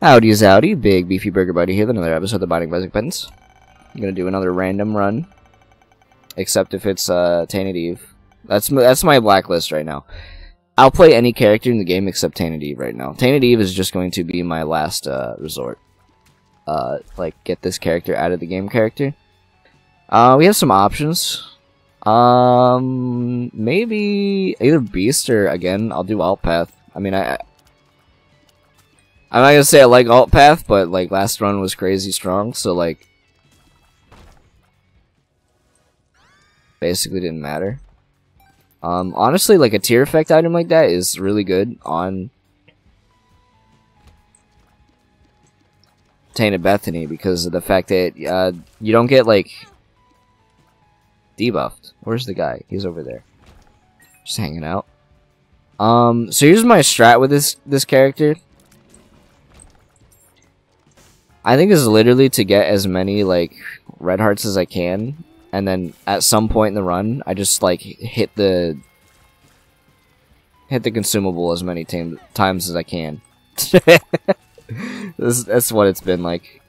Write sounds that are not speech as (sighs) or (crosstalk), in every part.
Howdy zowdy, big beefy burger buddy here with another episode of the Binding Isaac Repentance. I'm gonna do another random run, except if it's uh, Tainted Eve. That's that's my blacklist right now. I'll play any character in the game except Tainted Eve right now. Tainted Eve is just going to be my last uh, resort. Uh, like get this character out of the game character. Uh, we have some options. Um, maybe either Beast or again, I'll do Alt Path. I mean, I I'm not gonna say I like alt path, but like last run was crazy strong, so like basically didn't matter. Um, honestly, like a tear effect item like that is really good on Tainted Bethany because of the fact that uh, you don't get like debuffed. Where's the guy? He's over there, just hanging out. Um, so here's my strat with this this character. I think is literally to get as many like red hearts as I can, and then at some point in the run, I just like hit the hit the consumable as many times as I can. (laughs) this, that's what it's been like.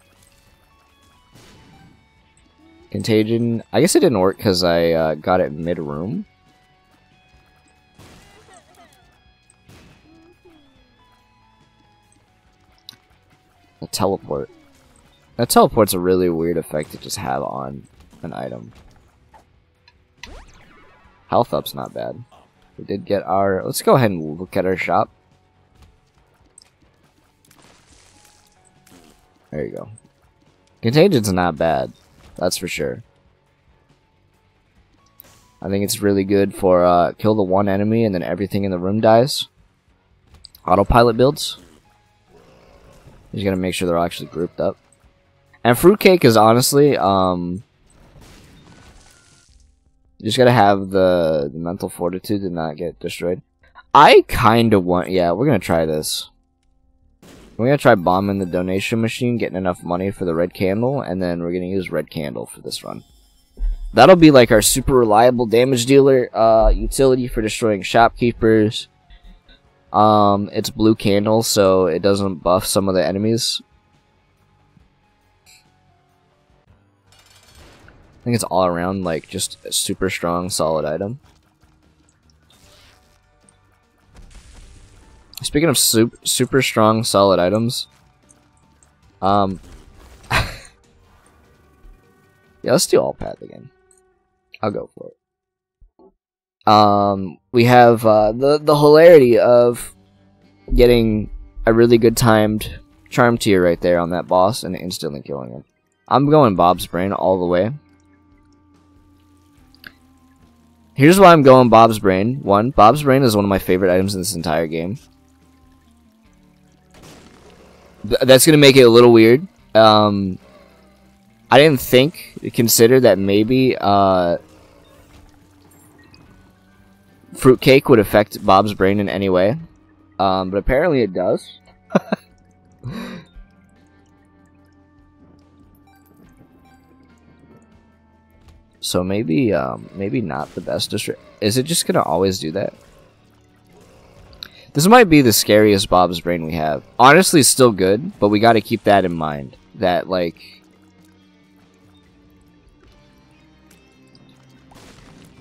Contagion. I guess it didn't work because I uh, got it mid room. A teleport. That teleport's a really weird effect to just have on an item. Health up's not bad. We did get our... Let's go ahead and look at our shop. There you go. Contagion's not bad. That's for sure. I think it's really good for uh, kill the one enemy and then everything in the room dies. Autopilot builds. You gotta make sure they're actually grouped up. And fruitcake is honestly, um, you just gotta have the, the mental fortitude to not get destroyed. I kind of want, yeah, we're gonna try this. We're gonna try bombing the donation machine, getting enough money for the red candle, and then we're gonna use red candle for this run. That'll be like our super reliable damage dealer uh, utility for destroying shopkeepers. Um, it's blue candle, so it doesn't buff some of the enemies. Think it's all around like just a super strong, solid item. Speaking of super, super strong, solid items, um, (laughs) yeah, let's do alt path again. I'll go for it. Um, we have uh, the the hilarity of getting a really good timed charm tear right there on that boss and instantly killing him. I'm going Bob's Brain all the way. Here's why I'm going Bob's Brain. One, Bob's Brain is one of my favorite items in this entire game. That's going to make it a little weird. Um, I didn't think, consider that maybe uh, fruitcake would affect Bob's brain in any way. Um, but apparently it does. (laughs) So maybe, um, maybe not the best district. Is it just gonna always do that? This might be the scariest Bob's Brain we have. Honestly, still good, but we gotta keep that in mind. That, like...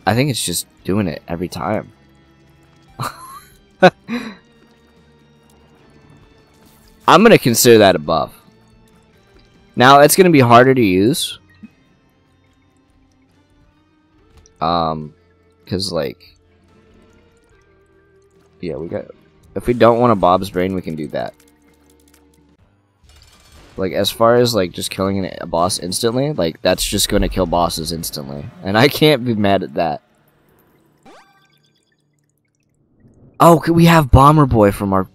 I think it's just doing it every time. (laughs) I'm gonna consider that a buff. Now, it's gonna be harder to use Um, because like, yeah, we got. If we don't want a Bob's brain, we can do that. Like as far as like just killing a boss instantly, like that's just gonna kill bosses instantly, and I can't be mad at that. Oh, we have Bomber Boy from our.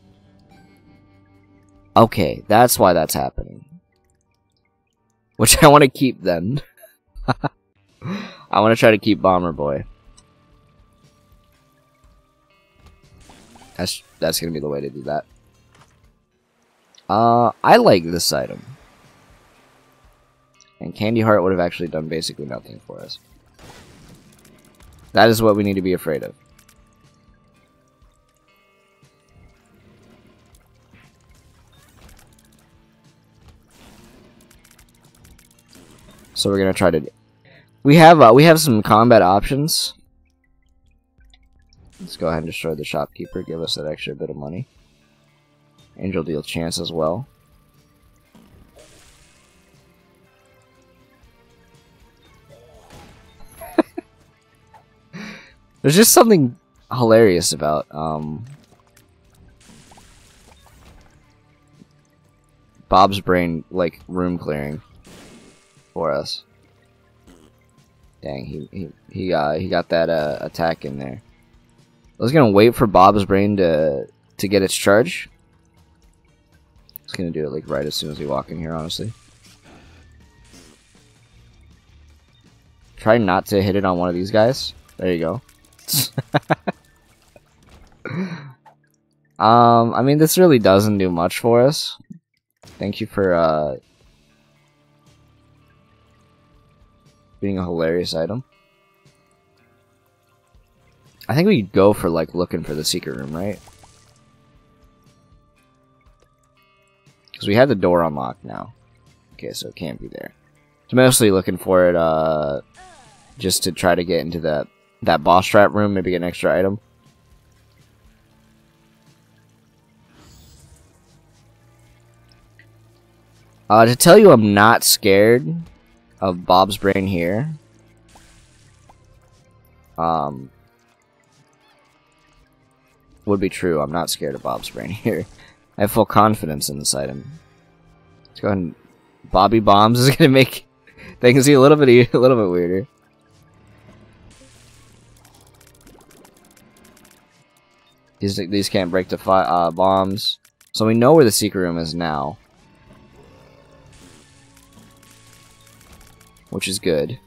Okay, that's why that's happening. Which I want to keep then. (laughs) I want to try to keep Bomber Boy. That's that's gonna be the way to do that. Uh, I like this item. And Candy Heart would have actually done basically nothing for us. That is what we need to be afraid of. So we're gonna try to we have uh, we have some combat options. Let's go ahead and destroy the shopkeeper. Give us that extra bit of money. Angel deal chance as well. (laughs) There's just something hilarious about um, Bob's brain like room clearing for us. Dang, he he he got he got that uh, attack in there. I was gonna wait for Bob's brain to to get its charge. I gonna do it like right as soon as we walk in here, honestly. Try not to hit it on one of these guys. There you go. (laughs) um, I mean, this really doesn't do much for us. Thank you for, uh, being a hilarious item. I think we would go for, like, looking for the secret room, right? Because we have the door unlocked now. Okay, so it can't be there. So mostly looking for it, uh, just to try to get into that that boss trap room, maybe get an extra item. Uh, to tell you I'm not scared of Bob's brain here. Um, would be true. I'm not scared of Bob's brain (laughs) here. I have full confidence in this item. Let's go ahead and Bobby Bombs is (laughs) gonna make things a little bit (laughs) a little bit weirder. These these can't break the uh, bombs. So we know where the secret room is now. Which is good.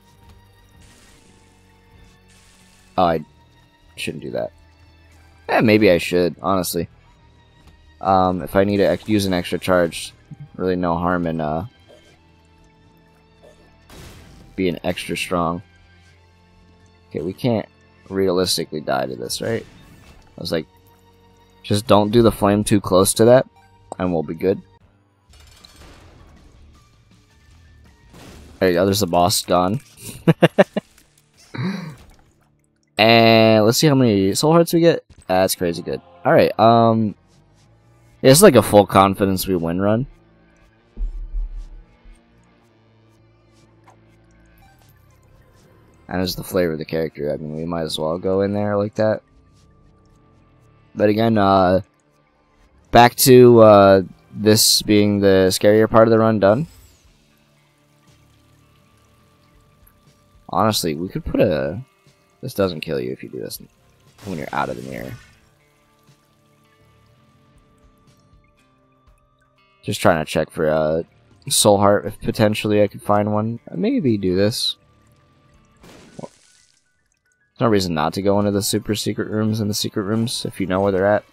Oh, I shouldn't do that. Yeah, maybe I should, honestly. Um, if I need to use an extra charge, really no harm in uh, being extra strong. Okay, we can't realistically die to this, right? I was like, just don't do the flame too close to that, and we'll be good. There you go, there's the boss gone. (laughs) and let's see how many soul hearts we get. That's crazy good. Alright, um... It's like a full confidence we win run. And it's the flavor of the character. I mean, we might as well go in there like that. But again, uh, back to uh, this being the scarier part of the run done. Honestly, we could put a... This doesn't kill you if you do this when you're out of the mirror. Just trying to check for a soul heart if potentially I could find one. Maybe do this. There's no reason not to go into the super secret rooms and the secret rooms if you know where they're at.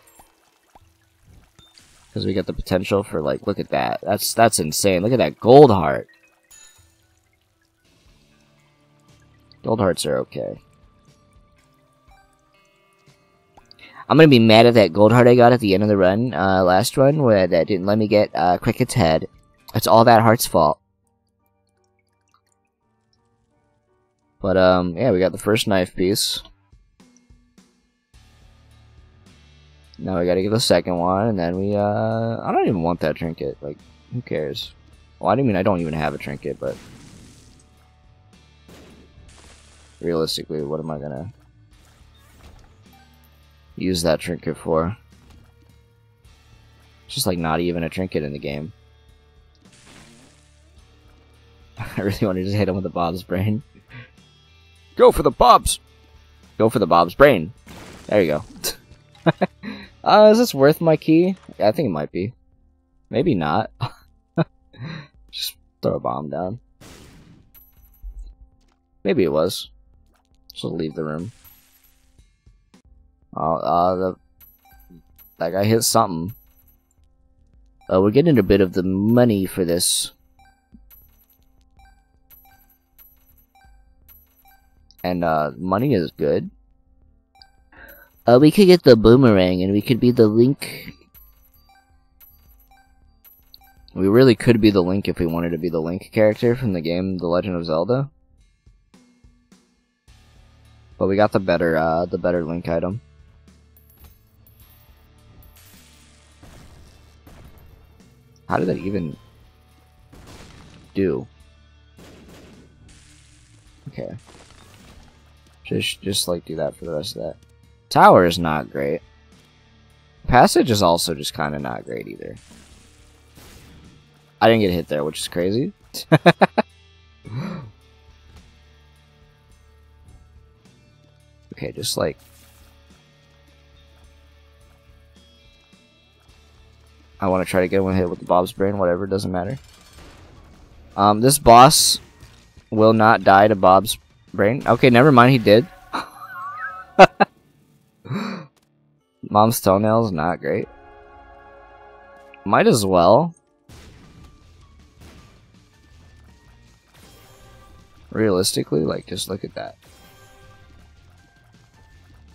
Because we got the potential for, like, look at that. That's that's insane. Look at that gold heart. Gold hearts are okay. I'm gonna be mad at that gold heart I got at the end of the run, uh, last run, where that didn't let me get, uh, Cricket's head. It's all that heart's fault. But, um, yeah, we got the first knife piece. Now we gotta get the second one, and then we, uh... I don't even want that trinket. Like, who cares? Well, I mean I don't even have a trinket, but... Realistically, what am I gonna... use that trinket for? It's just, like, not even a trinket in the game. (laughs) I really want to just hit him with the Bob's brain. (laughs) Go for the Bob's! Go for the Bob's brain. There you go. (laughs) uh, is this worth my key? Yeah, I think it might be. Maybe not. Just throw a bomb down. Maybe it was. Just leave the room. Oh, uh, the... That guy hit something. Uh, we're getting a bit of the money for this. and uh, money is good. Uh, we could get the boomerang, and we could be the Link. We really could be the Link if we wanted to be the Link character from the game The Legend of Zelda. But we got the better, uh, the better Link item. How did that even do? Okay. Just, just like do that for the rest of that. Tower is not great. Passage is also just kind of not great either. I didn't get hit there, which is crazy. (laughs) okay, just like... I want to try to get one hit with the Bob's Brain, whatever, doesn't matter. Um, this boss will not die to Bob's Brain. Okay, never mind, he did. (laughs) Mom's toenails, not great. Might as well. Realistically, like, just look at that.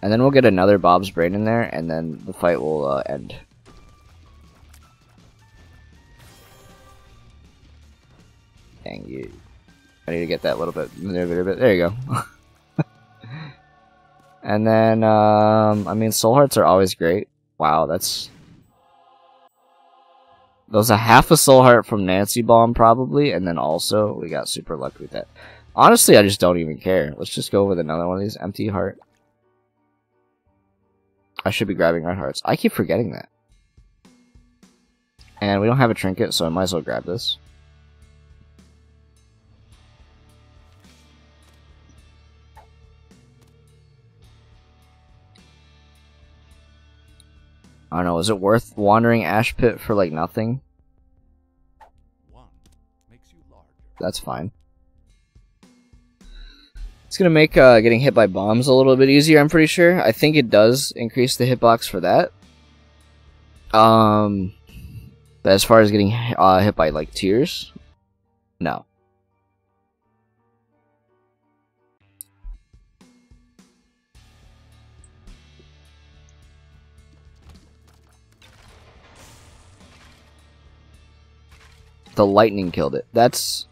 And then we'll get another Bob's Brain in there, and then the fight will uh, end. Dang you. I need to get that little bit, little bit, there you go. (laughs) and then, um, I mean, soul hearts are always great. Wow, that's... That was a half a soul heart from Nancy Bomb, probably, and then also, we got super lucky with that. Honestly, I just don't even care. Let's just go with another one of these. Empty heart. I should be grabbing red hearts. I keep forgetting that. And we don't have a trinket, so I might as well grab this. I don't know, is it worth wandering Ash Pit for like nothing? That's fine. It's gonna make uh, getting hit by bombs a little bit easier, I'm pretty sure. I think it does increase the hitbox for that. Um, but as far as getting uh, hit by like tears, no. The lightning killed it. That's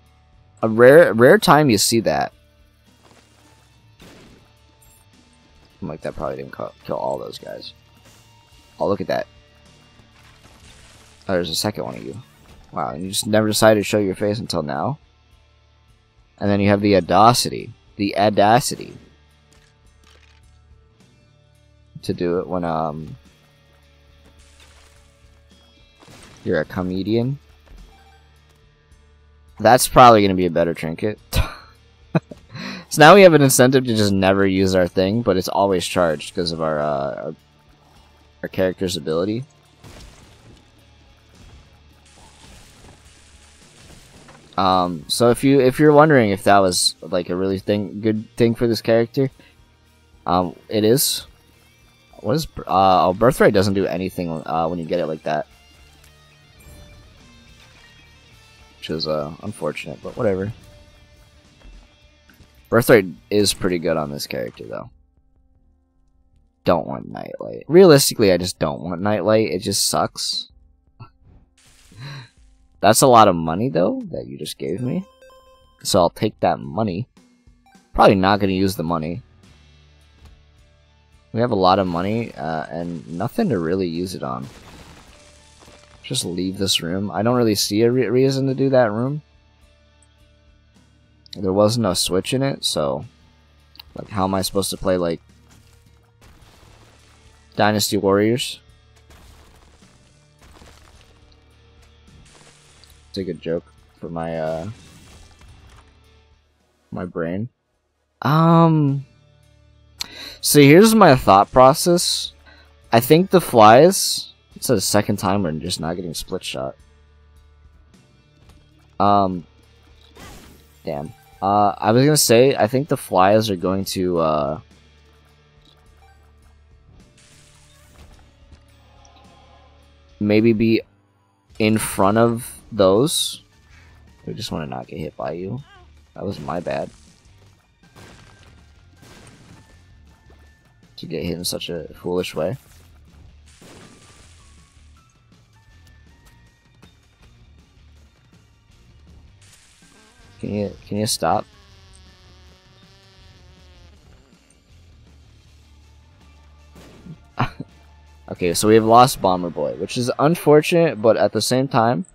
a rare rare time you see that. Like, that probably didn't kill all those guys. Oh, look at that. Oh, there's a second one of you. Wow, you just never decided to show your face until now? And then you have the audacity. The audacity. To do it when, um... You're a comedian. That's probably going to be a better trinket. (laughs) So now we have an incentive to just never use our thing, but it's always charged because of our, uh, our, our character's ability. Um, so if you if you're wondering if that was like a really thing good thing for this character, um, it is. What is uh? Oh, birthright doesn't do anything uh, when you get it like that, which is uh unfortunate, but whatever. Birthright is pretty good on this character, though. Don't want Nightlight. Realistically, I just don't want Nightlight. It just sucks. (laughs) That's a lot of money, though, that you just gave me. So I'll take that money. Probably not going to use the money. We have a lot of money, uh, and nothing to really use it on. Just leave this room. I don't really see a re reason to do that room. There was no switch in it, so like how am I supposed to play like Dynasty Warriors? It's a good joke for my uh my brain. Um so here's my thought process. I think the flies it's the second time we're just not getting split shot. Um damn. Uh, I was gonna say, I think the flies are going to, uh... Maybe be in front of those. We just want to not get hit by you. That was my bad. To get hit in such a foolish way. Can you can you stop? (laughs) okay, so we have lost Bomber Boy, which is unfortunate, but at the same time,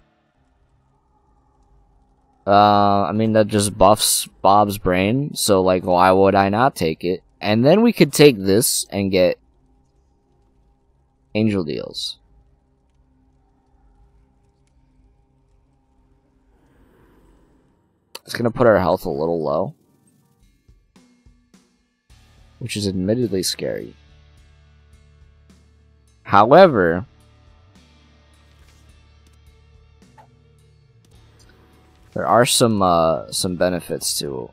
uh, I mean that just buffs Bob's brain. So like, why would I not take it? And then we could take this and get Angel Deals. It's gonna put our health a little low. Which is admittedly scary. However, there are some uh, some benefits to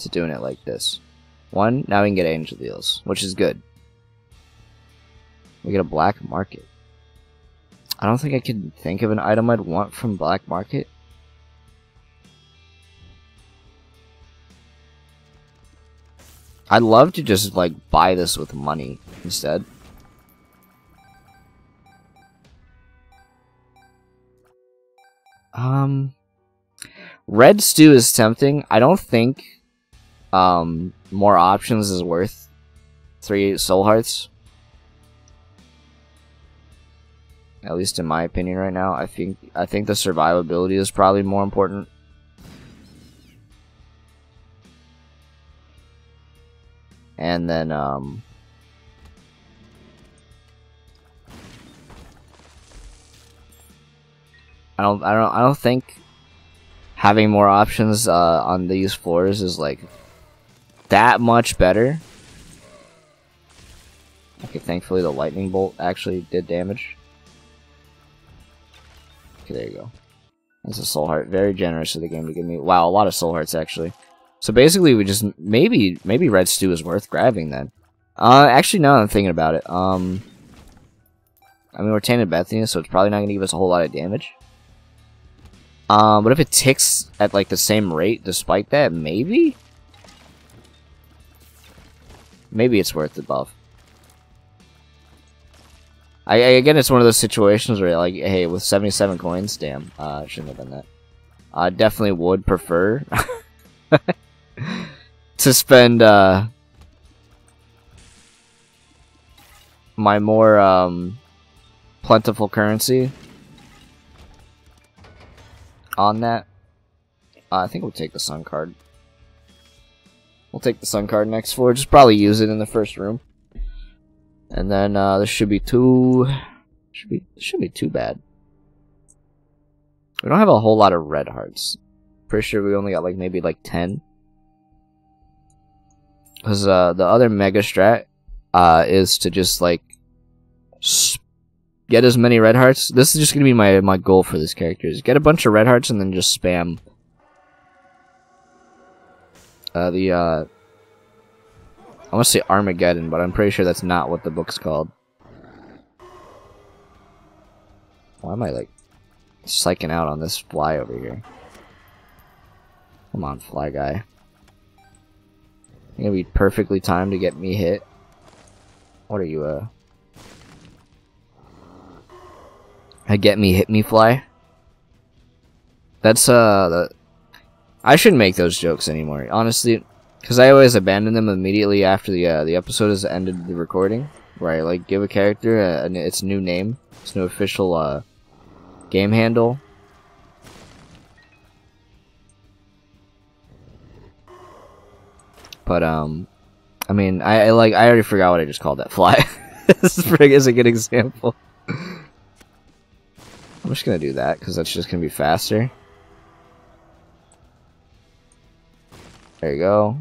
to doing it like this. One, now we can get angel deals, which is good. We get a black market. I don't think I can think of an item I'd want from black market. I'd love to just like buy this with money instead. Um, red stew is tempting. I don't think um more options is worth three soul hearts. At least in my opinion right now. I think I think the survivability is probably more important. And then um I don't I don't I don't think having more options uh, on these floors is like that much better. Okay, thankfully the lightning bolt actually did damage. Okay, there you go. That's a soul heart. Very generous of the game to give me. Wow, a lot of soul hearts actually. So basically, we just maybe maybe red stew is worth grabbing then. Uh, actually, now I'm thinking about it. Um, I mean we're tainted Bethany, so it's probably not gonna give us a whole lot of damage. Um, but if it ticks at like the same rate despite that, maybe? Maybe it's worth the buff. I, I, again, it's one of those situations where, like, hey, with 77 coins, damn, uh, shouldn't have done that. I definitely would prefer (laughs) to spend, uh, my more, um, plentiful currency on that. Uh, I think we'll take the sun card. We'll take the sun card next floor. Just probably use it in the first room. And then uh, this should be too should be should be too bad. We don't have a whole lot of red hearts. Pretty sure we only got like maybe like ten. Cause uh, the other mega strat uh, is to just like get as many red hearts. This is just gonna be my my goal for this character: is get a bunch of red hearts and then just spam uh, the uh, I want to say Armageddon, but I'm pretty sure that's not what the book's called. Why am I like psyching out on this fly over here? Come on, fly guy. You're gonna be perfectly timed to get me hit. What are you, uh? I get me, hit me, fly. That's uh, the. I shouldn't make those jokes anymore. Honestly, because I always abandon them immediately after the uh, the episode has ended the recording, where I like give a character a, a, its new name, its new official uh, game handle. But um, I mean, I, I like I already forgot what I just called that fly. (laughs) this is, is a good example. I'm just gonna do that because that's just gonna be faster. There you go.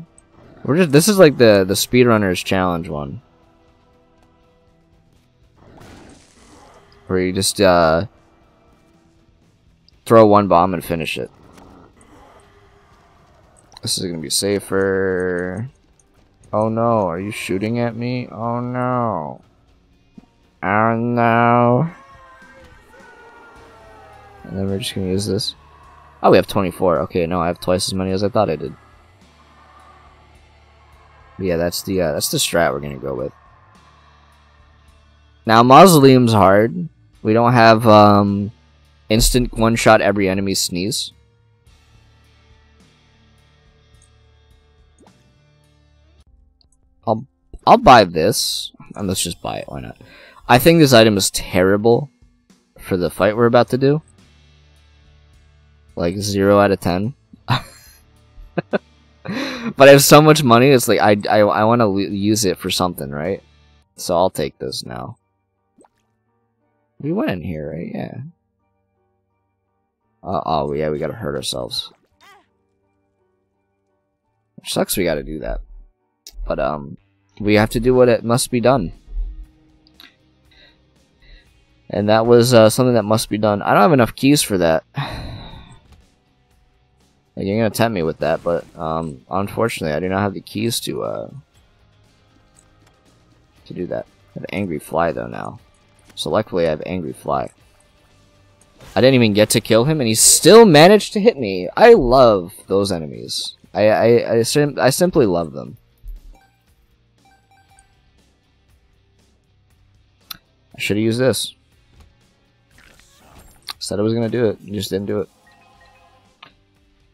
We're just this is like the the speedrunners challenge one. Where you just uh throw one bomb and finish it. This is gonna be safer. Oh no, are you shooting at me? Oh no. Oh no. And then we're just gonna use this. Oh, we have 24. Okay, no, I have twice as many as I thought I did. But yeah, that's the uh, that's the strat we're gonna go with. Now Mausoleum's hard. We don't have um, instant one shot every enemy sneeze. I'll I'll buy this. And let's just buy it. Why not? I think this item is terrible for the fight we're about to do. Like zero out of ten. (laughs) but I have so much money. It's like I I I want to use it for something, right? So I'll take this now. We went in here, right? Yeah. Uh, oh, yeah, we gotta hurt ourselves. Which sucks we gotta do that. But, um, we have to do what it must be done. And that was uh, something that must be done. I don't have enough keys for that. (sighs) Like, you're gonna tempt me with that, but um, unfortunately, I do not have the keys to uh, to do that. I have Angry Fly though now, so luckily I have Angry Fly. I didn't even get to kill him, and he still managed to hit me. I love those enemies. I I I, sim I simply love them. Should have used this. Said I was gonna do it, just didn't do it.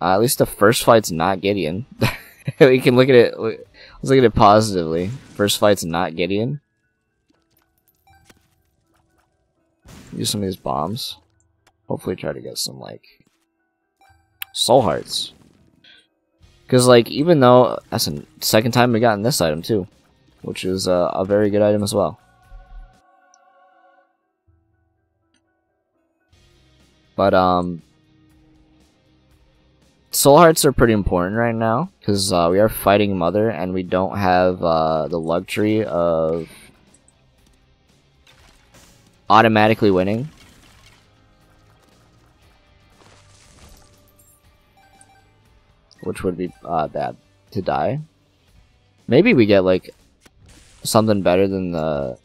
Uh, at least the first fight's not Gideon. (laughs) we can look at it. Let's look at it positively. First fight's not Gideon. Use some of these bombs. Hopefully, try to get some like soul hearts. Because like even though that's the second time we gotten this item too, which is uh, a very good item as well. But um, soul hearts are pretty important right now because uh, we are fighting Mother and we don't have uh, the luxury of automatically winning. Which would be uh, bad to die. Maybe we get like something better than the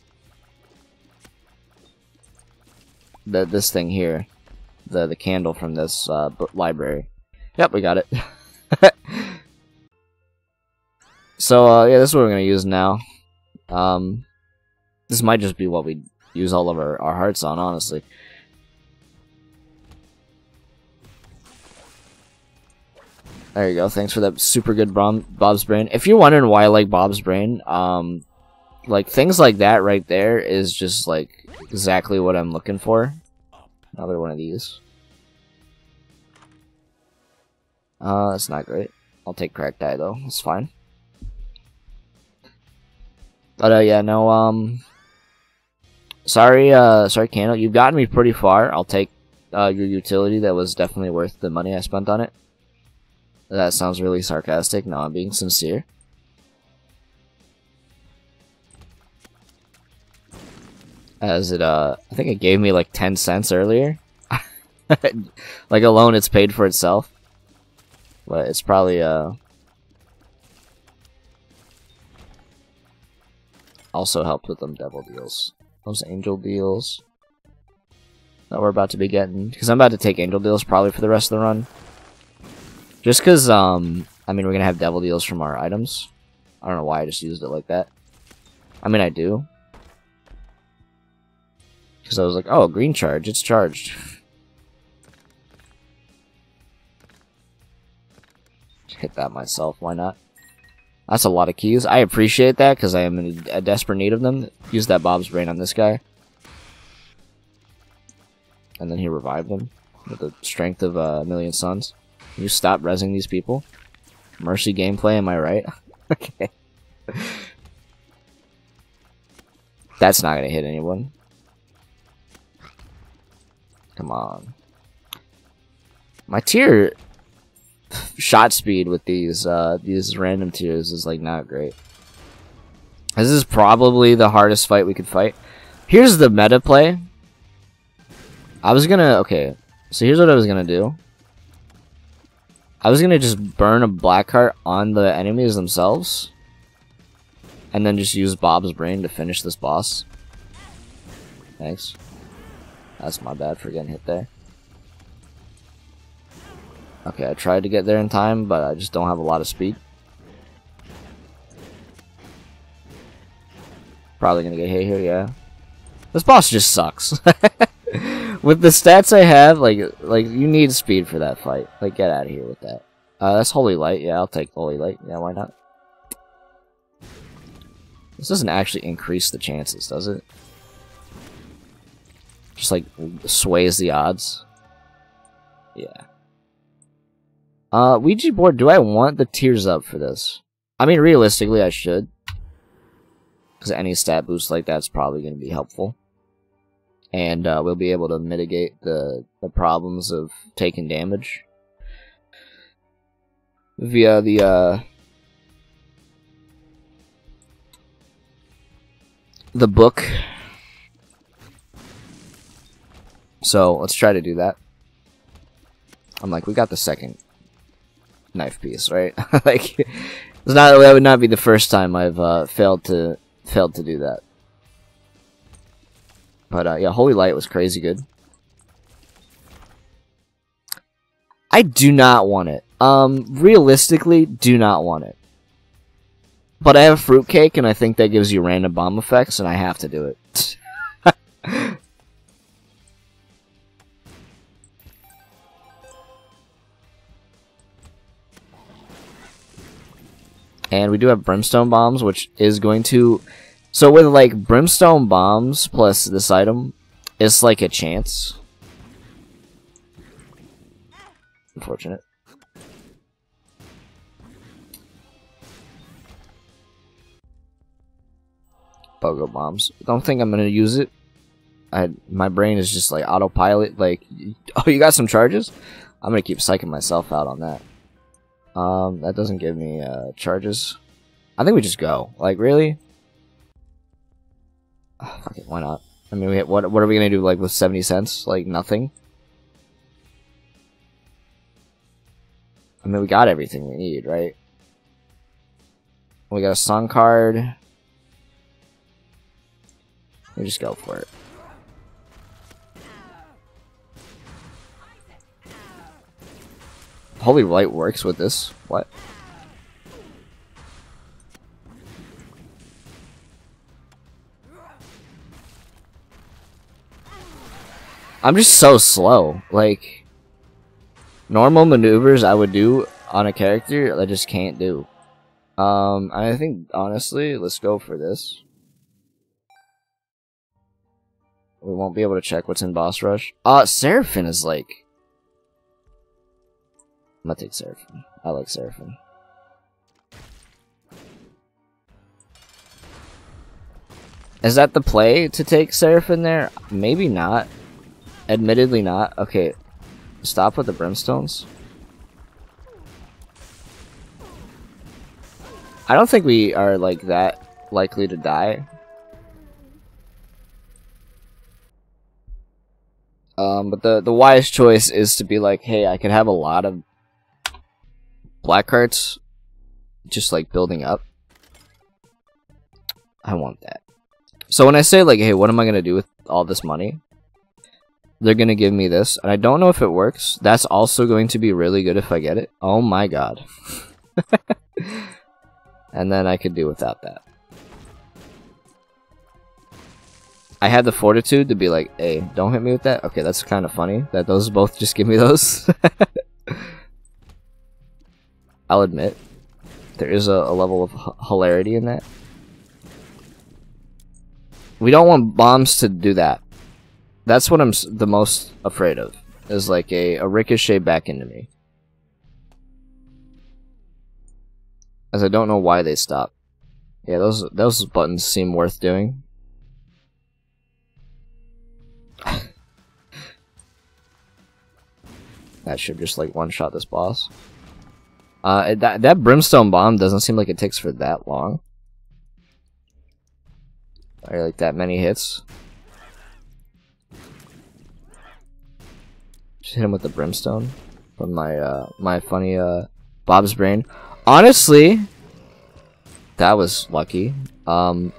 the this thing here, the the candle from this uh, library. Yep, we got it. (laughs) so, uh, yeah, this is what we're gonna use now. Um, this might just be what we use all of our, our hearts on, honestly. There you go. Thanks for that super good Bob's Brain. If you're wondering why I like Bob's Brain, um, like, things like that right there is just, like, exactly what I'm looking for. Another one of these. Uh, that's not great. I'll take cracked eye though. It's fine. But uh, yeah, no. Um, sorry, uh, sorry, Candle. You've gotten me pretty far. I'll take uh, your utility. That was definitely worth the money I spent on it. That sounds really sarcastic. No, I'm being sincere. As it, uh, I think it gave me like 10 cents earlier. (laughs) like alone, it's paid for itself. But it's probably, uh... Also helped with them devil deals. Those angel deals that we're about to be getting. Because I'm about to take angel deals probably for the rest of the run. Just because, um, I mean, we're going to have devil deals from our items. I don't know why I just used it like that. I mean, I do. Because I was like, oh, green charge, it's charged. (laughs) hit that myself. Why not? That's a lot of keys. I appreciate that because I am in a desperate need of them. Use that Bob's Brain on this guy. And then he revived them with the strength of uh, a million suns. Can you stop resing these people? Mercy gameplay, am I right? (laughs) okay. That's not gonna hit anyone. Come on. My tear shot speed with these uh, these random tears is like not great. This is probably the hardest fight we could fight. Here's the meta play. I was gonna okay, so here's what I was gonna do. I was gonna just burn a black heart on the enemies themselves, and then just use Bob's brain to finish this boss. Thanks. That's my bad for getting hit there. Okay, I tried to get there in time, but I just don't have a lot of speed. Probably gonna get hit here, yeah. This boss just sucks. (laughs) with the stats I have, like, like you need speed for that fight. Like, get out of here with that. Uh, that's Holy Light. Yeah, I'll take Holy Light. Yeah, why not? This doesn't actually increase the chances, does it? Just like sways the odds. Yeah. Uh, Ouija board, do I want the tears up for this? I mean, realistically, I should. Because any stat boost like that's probably going to be helpful. And uh, we'll be able to mitigate the, the problems of taking damage. Via the, uh... The book. So, let's try to do that. I'm like, we got the second knife piece, right? (laughs) like, it's not that would not be the first time I've uh, failed to failed to do that. But uh, yeah, Holy Light was crazy good. I do not want it. Um, realistically, do not want it. But I have a fruitcake, and I think that gives you random bomb effects, and I have to do it. (laughs) And we do have brimstone bombs, which is going to... So with, like, brimstone bombs plus this item, it's like a chance. Unfortunate. Bogo bombs. Don't think I'm gonna use it. I my brain is just like autopilot. Like, oh, you got some charges? I'm gonna keep psyching myself out on that. Um, that doesn't give me uh, charges. I think we just go. Like, really? Oh, fuck it, why not? I mean, we, what what are we gonna do? Like with seventy cents? Like nothing? I mean, we got everything we need, right? We got a sun card. We just go for it. Holy Light works with this. What? I'm just so slow. Like, normal maneuvers I would do on a character, I just can't do. Um, and I think, honestly, let's go for this. We won't be able to check what's in Boss Rush. Uh, Seraphim is like I'm gonna take Seraphim. I like Seraphim. Is that the play to take Seraphim there? Maybe not. Admittedly not. Okay, stop with the brimstones. I don't think we are like that likely to die. Um, but the the wise choice is to be like, hey, I could have a lot of black cards just like building up. I want that. So when I say like, hey, what am I going to do with all this money? They're going to give me this. And I don't know if it works. That's also going to be really good if I get it. Oh my god. (laughs) and then I could do without that. I had the fortitude to be like, hey, don't hit me with that. Okay, that's kind of funny that those both just give me those. (laughs) I'll admit. There is a, a level of hilarity in that. We don't want bombs to do that. That's what I'm the most afraid of. Is like a, a ricochet back into me. As I don't know why they stop. Yeah, those those buttons seem worth doing. (laughs) that should just like one shot this boss. Uh, that, that brimstone bomb doesn't seem like it takes for that long. Or like that many hits. Just hit him with the brimstone from my uh, my funny uh, Bob's brain. Honestly, that was lucky. Um,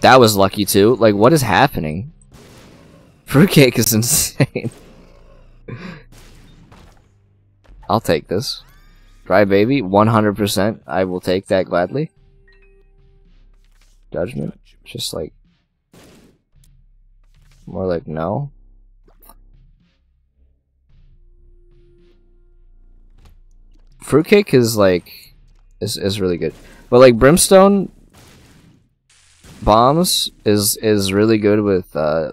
that was lucky too. Like, what is happening? (laughs) Fruitcake is insane. (laughs) I'll take this. Dry baby, 100%. I will take that gladly. Judgment, just like... More like no. Fruitcake is like... is is really good. But like brimstone bombs is is really good with uh,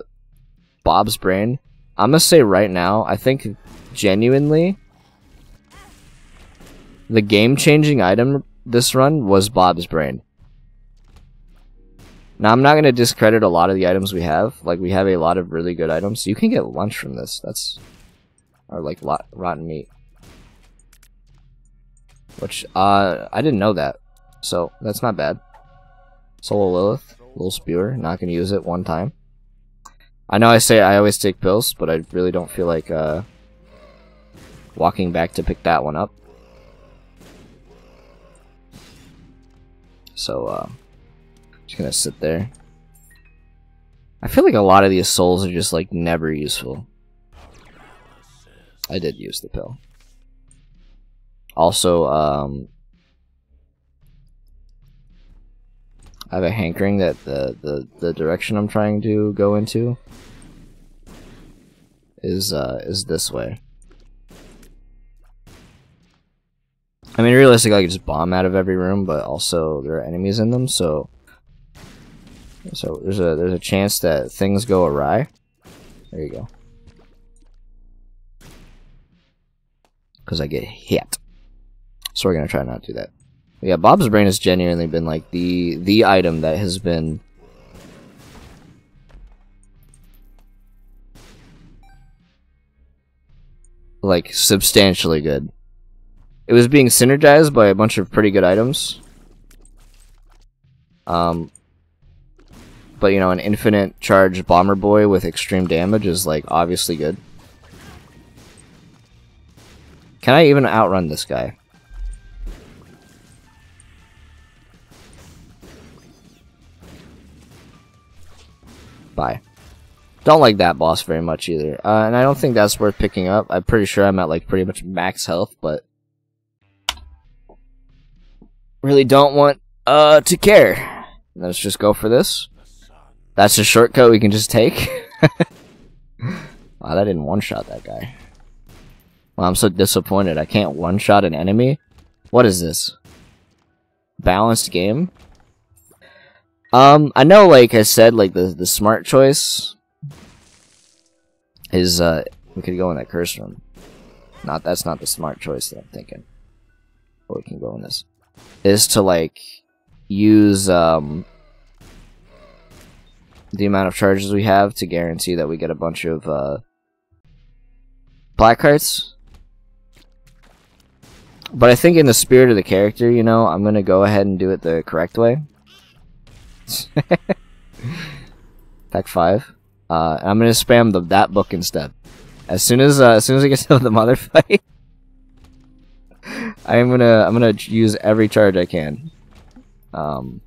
Bob's brain. I'm gonna say right now, I think genuinely the game changing item this run was Bob's brain. Now I'm not gonna discredit a lot of the items we have. Like we have a lot of really good items. You can get lunch from this. That's or like lot rotten meat. Which uh I didn't know that. So that's not bad. Soul Lilith, little spewer, not gonna use it one time. I know I say I always take pills, but I really don't feel like uh walking back to pick that one up. So uh just gonna sit there. I feel like a lot of these souls are just like never useful. I did use the pill. Also, um, I have a hankering that the, the, the direction I'm trying to go into is uh, is this way. I mean, realistically, I could just bomb out of every room, but also there are enemies in them, so so there's a there's a chance that things go awry. There you go. Because I get hit. So we're gonna try not to do that. But yeah, Bob's brain has genuinely been like the the item that has been like substantially good. It was being synergized by a bunch of pretty good items. Um, but you know, an infinite charge bomber boy with extreme damage is like obviously good. Can I even outrun this guy? Bye. Don't like that boss very much either. Uh, and I don't think that's worth picking up. I'm pretty sure I'm at like pretty much max health, but really don't want uh to care. Let's just go for this. That's a shortcut we can just take. (laughs) wow, that didn't one-shot that guy. Well, I'm so disappointed. I can't one-shot an enemy. What is this? Balanced game? Um, I know, like I said, like the the smart choice is uh, we could go in that curse room. Not that's not the smart choice that I'm thinking. But we can go in this. Is to like use um the amount of charges we have to guarantee that we get a bunch of uh, black hearts. But I think in the spirit of the character, you know, I'm gonna go ahead and do it the correct way. (laughs) Pack five. Uh, I'm gonna spam the that book instead. As soon as uh, as soon as I get to the mother (laughs) fight, I'm gonna I'm gonna use every charge I can. Um,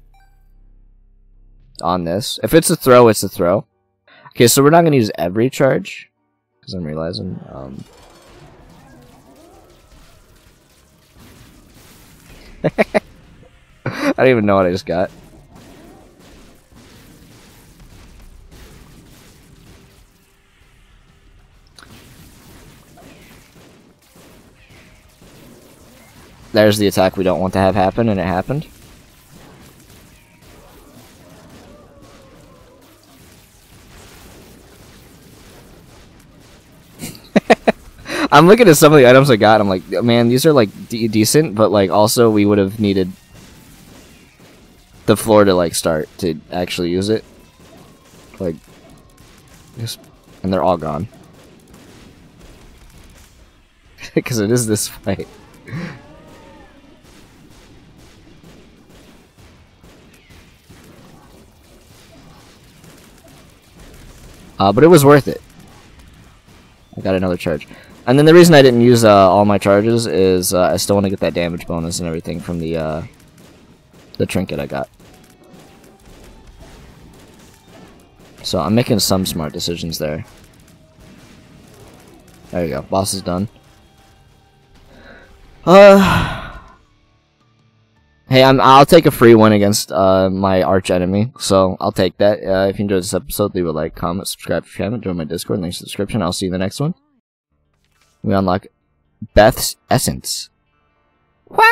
on this. If it's a throw, it's a throw. Okay, so we're not to use every charge. Because I'm realizing... Um... (laughs) I don't even know what I just got. There's the attack we don't want to have happen, and it happened. (laughs) I'm looking at some of the items I got. I'm like, man, these are like decent, but like also we would have needed the floor to like start to actually use it. Like, just, and they're all gone (laughs) because it is this fight. (laughs) Uh, but it was worth it. I got another charge. And then the reason I didn't use uh, all my charges is uh, I still want to get that damage bonus and everything from the uh, the trinket I got. So I'm making some smart decisions there. There you go. Boss is done. Uh, hey, I'm, I'll take a free one against uh, my arch enemy, so I'll take that. Uh, if you enjoyed this episode, leave a like, comment, subscribe if you haven't, join my Discord, links in the description. I'll see you in the next one we unlock Beth's Essence. Wow!